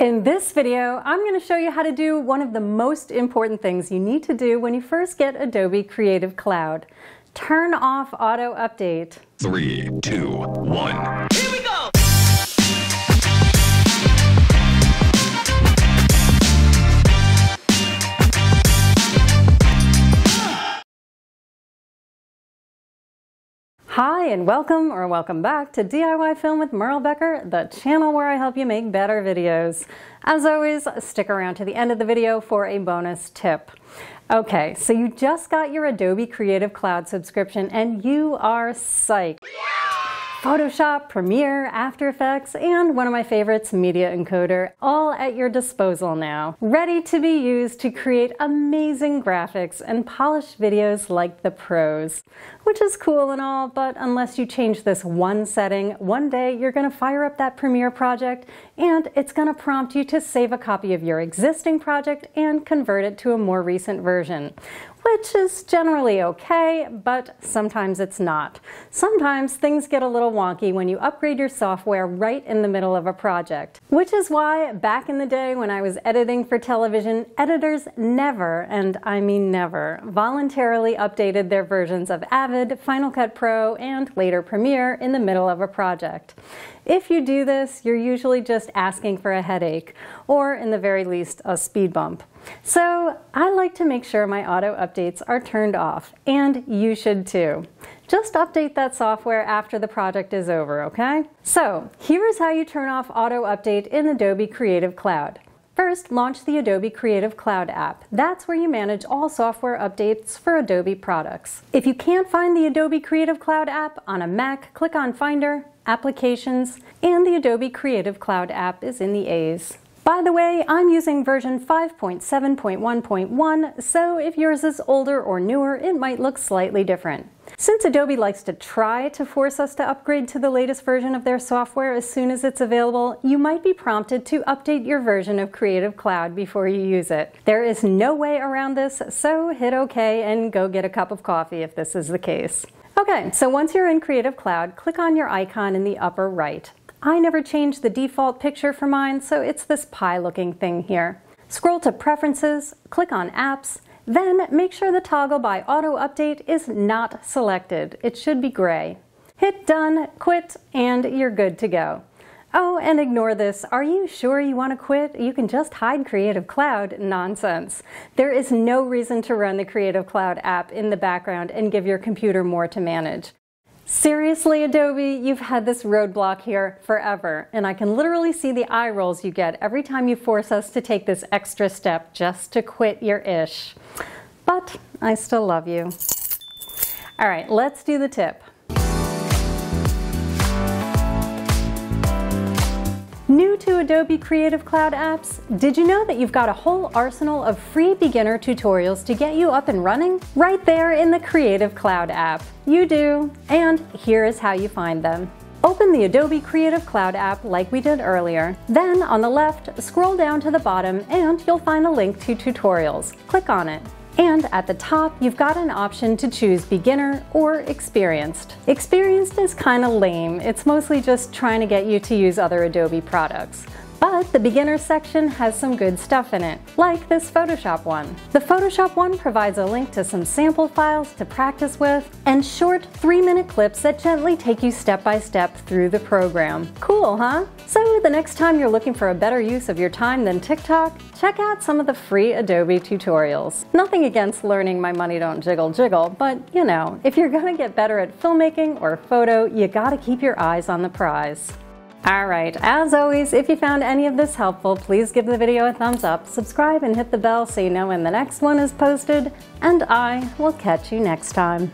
In this video, I'm going to show you how to do one of the most important things you need to do when you first get Adobe Creative Cloud. Turn off auto update. Three, two, one. Hi and welcome or welcome back to DIY Film with Merle Becker, the channel where I help you make better videos. As always, stick around to the end of the video for a bonus tip. Okay, so you just got your Adobe Creative Cloud subscription and you are psyched. Photoshop, Premiere, After Effects, and one of my favorites, Media Encoder, all at your disposal now. Ready to be used to create amazing graphics and polished videos like the pros. Which is cool and all, but unless you change this one setting, one day you're gonna fire up that Premiere project and it's gonna prompt you to save a copy of your existing project and convert it to a more recent version which is generally okay, but sometimes it's not. Sometimes things get a little wonky when you upgrade your software right in the middle of a project. Which is why back in the day when I was editing for television, editors never, and I mean never, voluntarily updated their versions of Avid, Final Cut Pro, and later Premiere in the middle of a project. If you do this, you're usually just asking for a headache, or in the very least, a speed bump. So I like to make sure my auto updates are turned off, and you should too. Just update that software after the project is over, okay? So here is how you turn off auto update in Adobe Creative Cloud. First, launch the Adobe Creative Cloud app. That's where you manage all software updates for Adobe products. If you can't find the Adobe Creative Cloud app on a Mac, click on Finder, Applications, and the Adobe Creative Cloud app is in the A's. By the way, I'm using version 5.7.1.1, so if yours is older or newer, it might look slightly different. Since Adobe likes to try to force us to upgrade to the latest version of their software as soon as it's available, you might be prompted to update your version of Creative Cloud before you use it. There is no way around this, so hit OK and go get a cup of coffee if this is the case. Okay, so once you're in Creative Cloud, click on your icon in the upper right. I never changed the default picture for mine, so it's this pie looking thing here. Scroll to Preferences, click on Apps, then make sure the toggle by Auto Update is not selected. It should be gray. Hit Done, Quit, and you're good to go. Oh, and ignore this. Are you sure you want to quit? You can just hide Creative Cloud nonsense. There is no reason to run the Creative Cloud app in the background and give your computer more to manage. Seriously, Adobe, you've had this roadblock here forever, and I can literally see the eye rolls you get every time you force us to take this extra step just to quit your ish. But I still love you. All right, let's do the tip. New to Adobe Creative Cloud apps? Did you know that you've got a whole arsenal of free beginner tutorials to get you up and running? Right there in the Creative Cloud app. You do. And here is how you find them. Open the Adobe Creative Cloud app like we did earlier. Then on the left, scroll down to the bottom and you'll find a link to tutorials. Click on it. And at the top, you've got an option to choose beginner or experienced. Experienced is kind of lame. It's mostly just trying to get you to use other Adobe products. But the beginner section has some good stuff in it, like this Photoshop one. The Photoshop one provides a link to some sample files to practice with, and short three minute clips that gently take you step by step through the program. Cool, huh? So the next time you're looking for a better use of your time than TikTok, check out some of the free Adobe tutorials. Nothing against learning my money don't jiggle jiggle, but you know, if you're gonna get better at filmmaking or photo, you gotta keep your eyes on the prize. Alright, as always, if you found any of this helpful, please give the video a thumbs up, subscribe and hit the bell so you know when the next one is posted, and I will catch you next time.